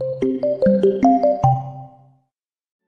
Música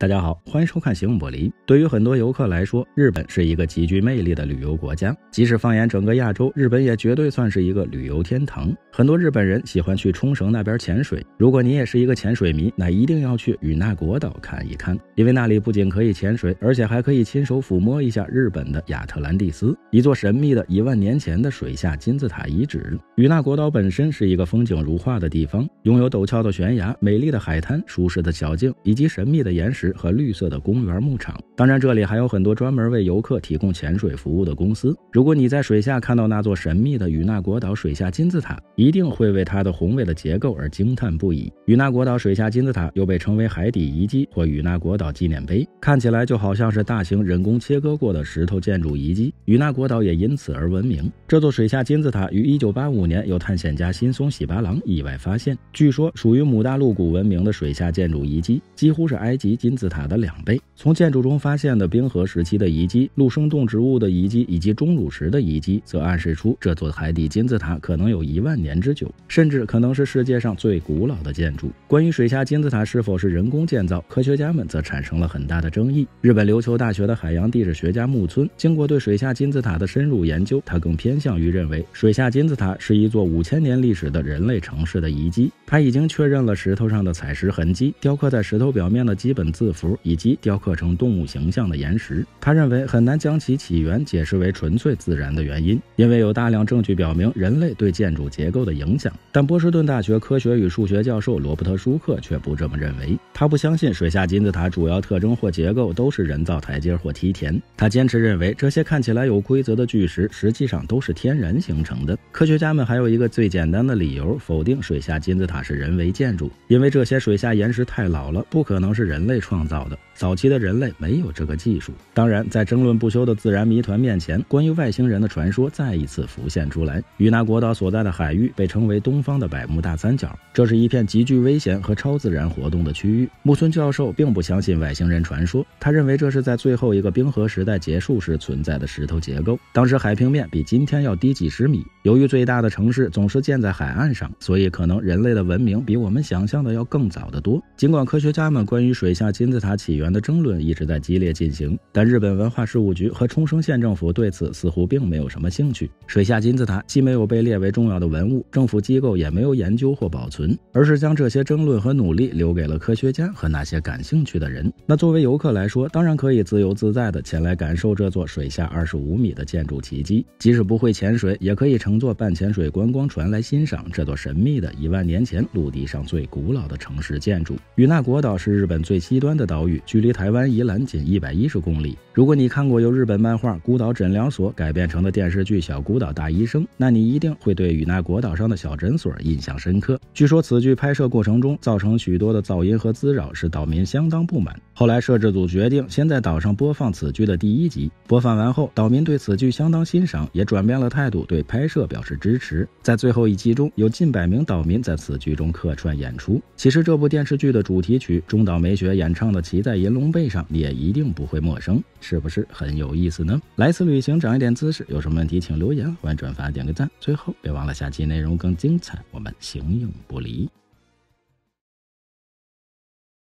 大家好，欢迎收看《行不离》。对于很多游客来说，日本是一个极具魅力的旅游国家。即使放眼整个亚洲，日本也绝对算是一个旅游天堂。很多日本人喜欢去冲绳那边潜水。如果你也是一个潜水迷，那一定要去与那国岛看一看，因为那里不仅可以潜水，而且还可以亲手抚摸一下日本的亚特兰蒂斯，一座神秘的一万年前的水下金字塔遗址。与那国岛本身是一个风景如画的地方，拥有陡峭的悬崖、美丽的海滩、舒适的小径以及神秘的岩石。和绿色的公园牧场，当然这里还有很多专门为游客提供潜水服务的公司。如果你在水下看到那座神秘的与那国岛水下金字塔，一定会为它的宏伟的结构而惊叹不已。与那国岛水下金字塔又被称为海底遗迹或与那国岛纪念碑，看起来就好像是大型人工切割过的石头建筑遗迹。与那国岛也因此而闻名。这座水下金字塔于1985年由探险家新松喜八郎意外发现，据说属于母大陆古文明的水下建筑遗迹，几乎是埃及金。字塔的两倍。从建筑中发现的冰河时期的遗迹、陆生动植物的遗迹以及钟乳石的遗迹，则暗示出这座海底金字塔可能有一万年之久，甚至可能是世界上最古老的建筑。关于水下金字塔是否是人工建造，科学家们则产生了很大的争议。日本琉球大学的海洋地质学家木村，经过对水下金字塔的深入研究，他更偏向于认为水下金字塔是一座五千年历史的人类城市的遗迹。他已经确认了石头上的采石痕迹、雕刻在石头表面的基本字。字符以及雕刻成动物形象的岩石，他认为很难将其起源解释为纯粹自然的原因，因为有大量证据表明人类对建筑结构的影响。但波士顿大学科学与数学教授罗伯特舒克却不这么认为，他不相信水下金字塔主要特征或结构都是人造台阶或梯田。他坚持认为这些看起来有规则的巨石实际上都是天然形成的。科学家们还有一个最简单的理由否定水下金字塔是人为建筑，因为这些水下岩石太老了，不可能是人类创。创造的早期的人类没有这个技术。当然，在争论不休的自然谜团面前，关于外星人的传说再一次浮现出来。与那国岛所在的海域被称为东方的百慕大三角，这是一片极具危险和超自然活动的区域。木村教授并不相信外星人传说，他认为这是在最后一个冰河时代结束时存在的石头结构。当时海平面比今天要低几十米。由于最大的城市总是建在海岸上，所以可能人类的文明比我们想象的要更早得多。尽管科学家们关于水下金金字塔起源的争论一直在激烈进行，但日本文化事务局和冲绳县政府对此似乎并没有什么兴趣。水下金字塔既没有被列为重要的文物，政府机构也没有研究或保存，而是将这些争论和努力留给了科学家和那些感兴趣的人。那作为游客来说，当然可以自由自在地前来感受这座水下二十五米的建筑奇迹，即使不会潜水，也可以乘坐半潜水观光船来欣赏这座神秘的一万年前陆地上最古老的城市建筑。与那国岛是日本最西端。的岛屿距离台湾宜兰仅一百一十公里。如果你看过由日本漫画《孤岛诊疗所》改编成的电视剧《小孤岛大医生》，那你一定会对与那国岛上的小诊所印象深刻。据说此剧拍摄过程中造成许多的噪音和滋扰，使岛民相当不满。后来摄制组决定先在岛上播放此剧的第一集。播放完后，岛民对此剧相当欣赏，也转变了态度，对拍摄表示支持。在最后一集中，有近百名岛民在此剧中客串演出。其实这部电视剧的主题曲中岛美雪演唱。的骑在银龙背上，你也一定不会陌生，是不是很有意思呢？来次旅行长一点姿势，有什么问题请留言，欢迎转发点个赞。最后别忘了下期内容更精彩，我们形影不离。